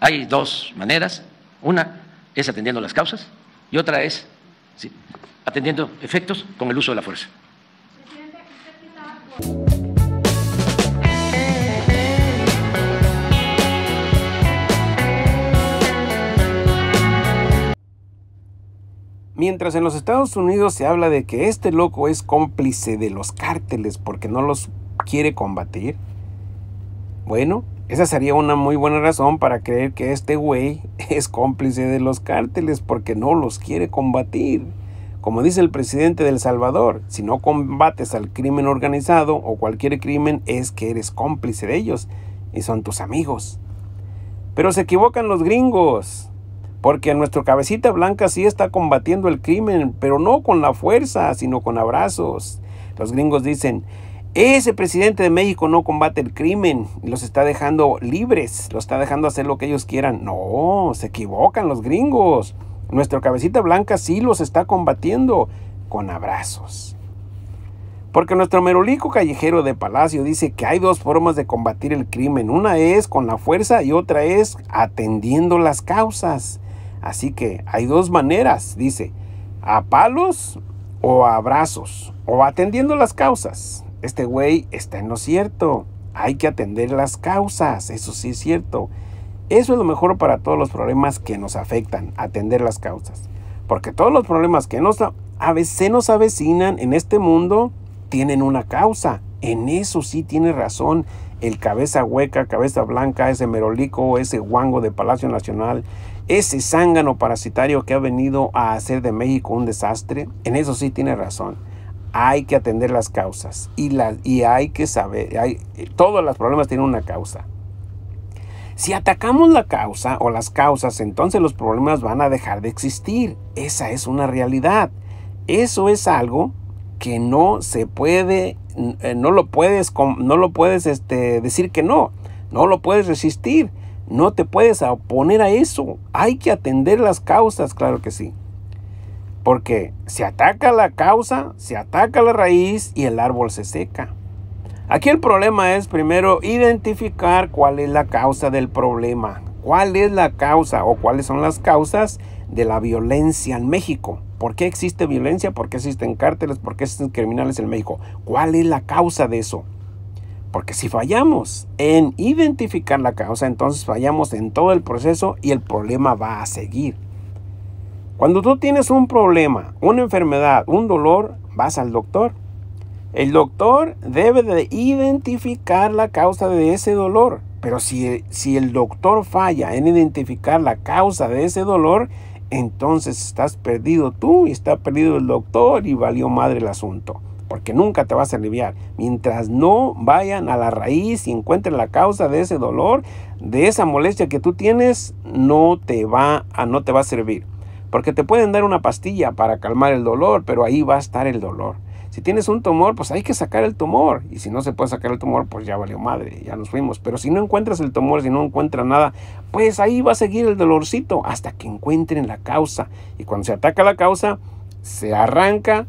Hay dos maneras. Una es atendiendo las causas y otra es atendiendo efectos con el uso de la fuerza. Mientras en los Estados Unidos se habla de que este loco es cómplice de los cárteles porque no los quiere combatir, bueno, esa sería una muy buena razón para creer que este güey es cómplice de los cárteles porque no los quiere combatir. Como dice el presidente del Salvador, si no combates al crimen organizado o cualquier crimen es que eres cómplice de ellos y son tus amigos. Pero se equivocan los gringos. Porque nuestro cabecita blanca sí está combatiendo el crimen, pero no con la fuerza, sino con abrazos. Los gringos dicen, ese presidente de México no combate el crimen los está dejando libres, los está dejando hacer lo que ellos quieran. No, se equivocan los gringos. Nuestro cabecita blanca sí los está combatiendo con abrazos. Porque nuestro merolico callejero de Palacio dice que hay dos formas de combatir el crimen. Una es con la fuerza y otra es atendiendo las causas. Así que hay dos maneras, dice, a palos o a abrazos, o atendiendo las causas. Este güey está en lo cierto. Hay que atender las causas, eso sí es cierto. Eso es lo mejor para todos los problemas que nos afectan, atender las causas. Porque todos los problemas que nos, a veces nos avecinan en este mundo tienen una causa. En eso sí tiene razón el cabeza hueca, cabeza blanca, ese merolico, ese guango de Palacio Nacional, ese zángano parasitario que ha venido a hacer de México un desastre, en eso sí tiene razón. Hay que atender las causas y, y hay que saber, hay, todos los problemas tienen una causa. Si atacamos la causa o las causas, entonces los problemas van a dejar de existir. Esa es una realidad. Eso es algo que no se puede, eh, no lo puedes, no lo puedes este, decir que no, no lo puedes resistir. No te puedes oponer a eso. Hay que atender las causas, claro que sí. Porque se ataca la causa, se ataca la raíz y el árbol se seca. Aquí el problema es primero identificar cuál es la causa del problema. ¿Cuál es la causa o cuáles son las causas de la violencia en México? ¿Por qué existe violencia? ¿Por qué existen cárteles? ¿Por qué existen criminales en México? ¿Cuál es la causa de eso? Porque si fallamos en identificar la causa, entonces fallamos en todo el proceso y el problema va a seguir. Cuando tú tienes un problema, una enfermedad, un dolor, vas al doctor. El doctor debe de identificar la causa de ese dolor. Pero si, si el doctor falla en identificar la causa de ese dolor, entonces estás perdido tú y está perdido el doctor y valió madre el asunto porque nunca te vas a aliviar. Mientras no vayan a la raíz y encuentren la causa de ese dolor, de esa molestia que tú tienes, no te va a, no te va a servir. Porque te pueden dar una pastilla para calmar el dolor, pero ahí va a estar el dolor. Si tienes un tumor, pues hay que sacar el tumor. Y si no se puede sacar el tumor, pues ya valió madre, ya nos fuimos. Pero si no encuentras el tumor, si no encuentras nada, pues ahí va a seguir el dolorcito hasta que encuentren la causa. Y cuando se ataca la causa, se arranca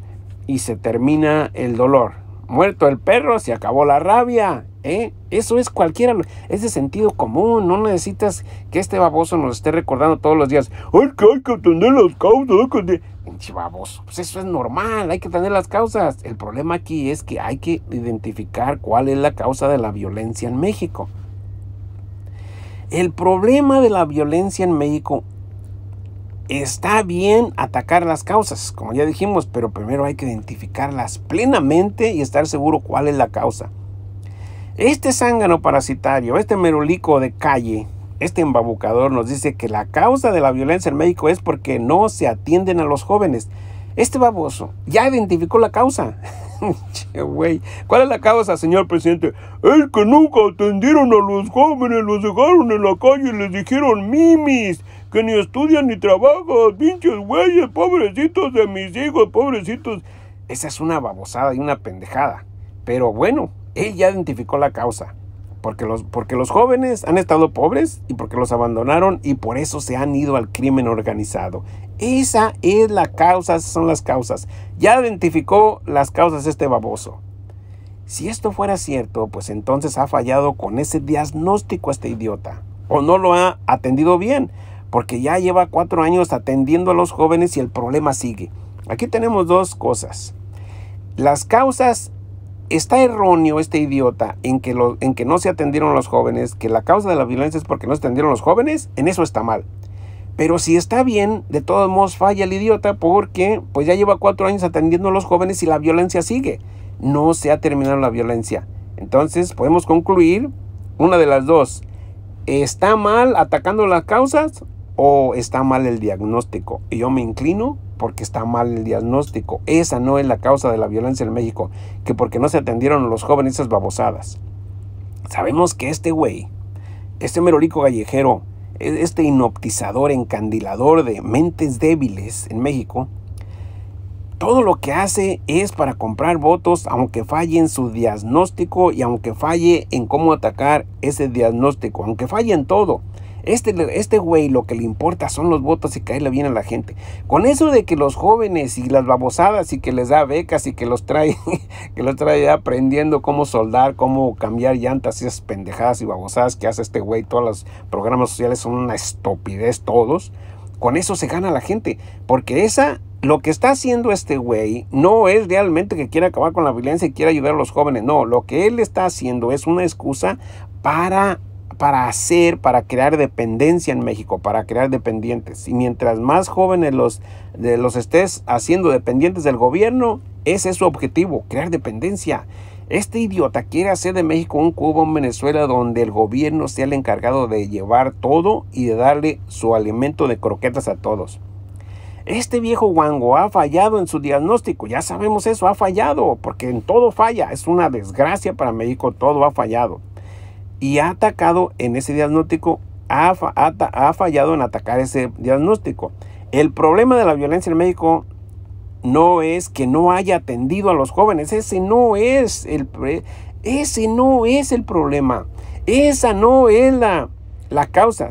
y se termina el dolor. Muerto el perro, se acabó la rabia. ¿Eh? Eso es cualquiera, es de sentido común. No necesitas que este baboso nos esté recordando todos los días. Hay que, hay que atender las causas. Pinche baboso. Pues eso es normal, hay que atender las causas. El problema aquí es que hay que identificar cuál es la causa de la violencia en México. El problema de la violencia en México Está bien atacar las causas, como ya dijimos, pero primero hay que identificarlas plenamente y estar seguro cuál es la causa. Este zángano parasitario, este merolico de calle, este embabucador nos dice que la causa de la violencia en México es porque no se atienden a los jóvenes. Este baboso ya identificó la causa. ¿Cuál es la causa, señor presidente? Es que nunca atendieron a los jóvenes, los dejaron en la calle y les dijeron mimis que ni estudian ni trabajan, pinches güeyes, pobrecitos de mis hijos, pobrecitos. Esa es una babosada y una pendejada. Pero bueno, él ya identificó la causa. Porque los, porque los jóvenes han estado pobres y porque los abandonaron y por eso se han ido al crimen organizado. Esa es la causa, esas son las causas. Ya identificó las causas este baboso. Si esto fuera cierto, pues entonces ha fallado con ese diagnóstico este idiota. o no lo ha atendido bien, porque ya lleva cuatro años atendiendo a los jóvenes y el problema sigue. Aquí tenemos dos cosas. Las causas, está erróneo este idiota en que, en que no se atendieron los jóvenes, que la causa de la violencia es porque no se atendieron los jóvenes, en eso está mal. Pero si está bien, de todos modos falla el idiota porque pues ya lleva cuatro años atendiendo a los jóvenes y la violencia sigue. No se ha terminado la violencia. Entonces podemos concluir una de las dos. ¿Está mal atacando las causas o está mal el diagnóstico? Y yo me inclino porque está mal el diagnóstico. Esa no es la causa de la violencia en México, que porque no se atendieron a los jóvenes esas babosadas. Sabemos que este güey, este merolico gallejero, este inoptizador, encandilador de mentes débiles en México, todo lo que hace es para comprar votos, aunque falle en su diagnóstico y aunque falle en cómo atacar ese diagnóstico, aunque falle en todo. Este, este güey lo que le importa son los votos y caerle bien a la gente. Con eso de que los jóvenes y las babosadas y que les da becas y que los trae, que los trae aprendiendo cómo soldar, cómo cambiar llantas y esas pendejadas y babosadas que hace este güey, todos los programas sociales son una estupidez todos. Con eso se gana la gente. Porque esa lo que está haciendo este güey no es realmente que quiera acabar con la violencia y quiera ayudar a los jóvenes. No, lo que él está haciendo es una excusa para para hacer, para crear dependencia en México, para crear dependientes. Y mientras más jóvenes los, de los estés haciendo dependientes del gobierno, ese es su objetivo, crear dependencia. Este idiota quiere hacer de México un Cuba, un Venezuela, donde el gobierno sea el encargado de llevar todo y de darle su alimento de croquetas a todos. Este viejo guango ha fallado en su diagnóstico, ya sabemos eso, ha fallado, porque en todo falla, es una desgracia para México, todo ha fallado y ha atacado en ese diagnóstico, ha, fallado en atacar ese diagnóstico. El problema de la violencia en México no es que no haya atendido a los jóvenes, ese no es el, ese no es el problema, esa no es la, la causa.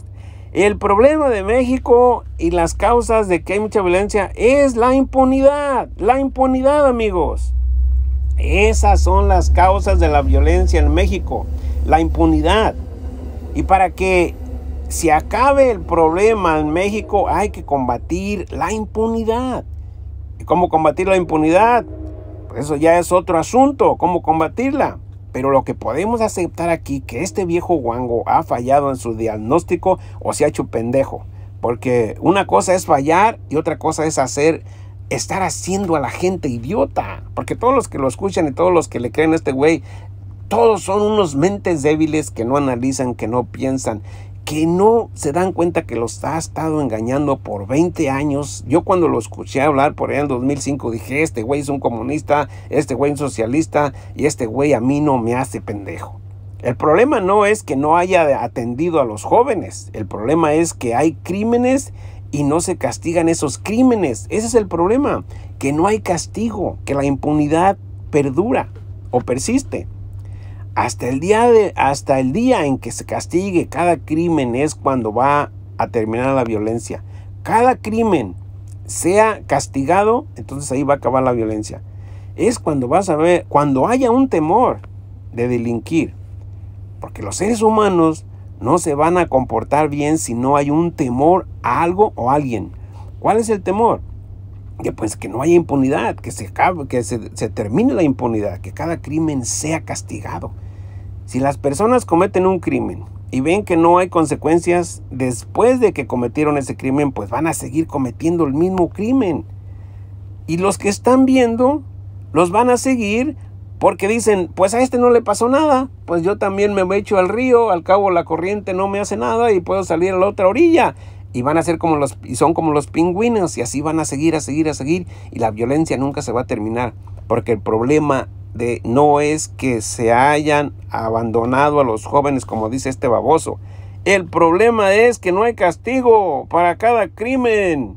El problema de México y las causas de que hay mucha violencia es la impunidad, la impunidad amigos. Esas son las causas de la violencia en México la impunidad. Y para que se acabe el problema en México hay que combatir la impunidad. ¿Y cómo combatir la impunidad? Pues eso ya es otro asunto, cómo combatirla. Pero lo que podemos aceptar aquí que este viejo guango ha fallado en su diagnóstico o se ha hecho pendejo. Porque una cosa es fallar y otra cosa es hacer, estar haciendo a la gente idiota. Porque todos los que lo escuchan y todos los que le creen a este güey todos son unos mentes débiles que no analizan, que no piensan, que no se dan cuenta que los ha estado engañando por 20 años. Yo cuando lo escuché hablar por allá en 2005 dije, este güey es un comunista, este güey es un socialista y este güey a mí no me hace pendejo. El problema no es que no haya atendido a los jóvenes, el problema es que hay crímenes y no se castigan esos crímenes. Ese es el problema, que no hay castigo, que la impunidad perdura o persiste. Hasta el, día de, hasta el día en que se castigue cada crimen es cuando va a terminar la violencia. Cada crimen sea castigado, entonces ahí va a acabar la violencia. Es cuando vas a ver, cuando haya un temor de delinquir. Porque los seres humanos no se van a comportar bien si no hay un temor a algo o a alguien. ¿Cuál es el temor? Que pues que no haya impunidad, que se, que se termine la impunidad, que cada crimen sea castigado. Si las personas cometen un crimen y ven que no hay consecuencias después de que cometieron ese crimen, pues van a seguir cometiendo el mismo crimen. Y los que están viendo, los van a seguir porque dicen, pues a este no le pasó nada, pues yo también me echo al río, al cabo la corriente no me hace nada y puedo salir a la otra orilla. Y van a ser como los, y son como los pingüinos y así van a seguir, a seguir, a seguir y la violencia nunca se va a terminar. Porque el problema de no es que se hayan abandonado a los jóvenes como dice este baboso. El problema es que no hay castigo para cada crimen.